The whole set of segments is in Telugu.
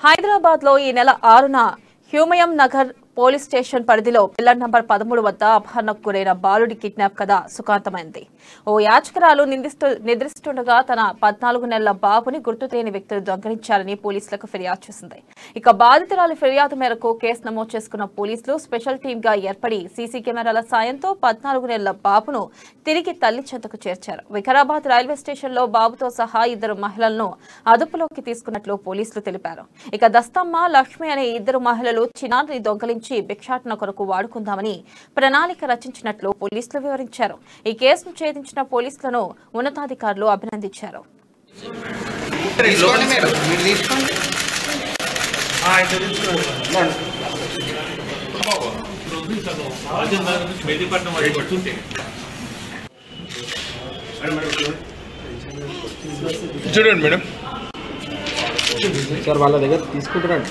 హైదరాబాద్లో ఈ నెల ఆరున హ్యూమయం నగర్ పోలీస్ స్టేషన్ పరిధిలో పిల్లర్ నంబర్ పదమూడు వద్ద అపహరణకు గురైన బాలుడి కిడ్నాప్ కథ సుఖాంతమైంది. ఓ యాచకురాలు నిందిస్తూ నిద్రిస్తుండగా తన పద్నాలుగు నెలల బాబుని గుర్తు తెలియని వ్యక్తులు దొంగలించారని పోలీసులకు ఫిర్యాదు చేసింది. ఇక బాధితురాలి ఫిర్యాదు మేరకు కేసు నమోదు చేసుకున్న పోలీసులు స్పెషల్ టీంగా గా ఏర్పడి సీసీ కెమెరాల సాయంతో పద్నాలుగు నెలల బాబును తిరిగి తల్లి చెంతకు చేర్చారు. వికారాబాద్ రైల్వే స్టేషన్లో బాబుతో సహా ఇద్దరు మహిళలను అదుపులోకి తీసుకున్నట్లు పోలీసులు తెలిపారు. ఇక దస్తమ్మ లక్ష్మి అనే ఇద్దరు మహిళలు చిన్నారిని దొంగలించి భిక్షాటన కొరకు వాడుకుందామని ప్రణాళిక రచించినట్లు పోలీసులు వివరించారు. ఈ కేసును ఛేదించిన పోలీసులను ఉన్నతాధికారులు అభినందించారు. చూడండి మేడం సార్ వాళ్ళ దగ్గర తీసుకుంటారండి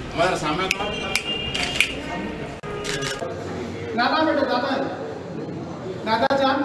हमारा सामने दादा बेटे दादा दादा जान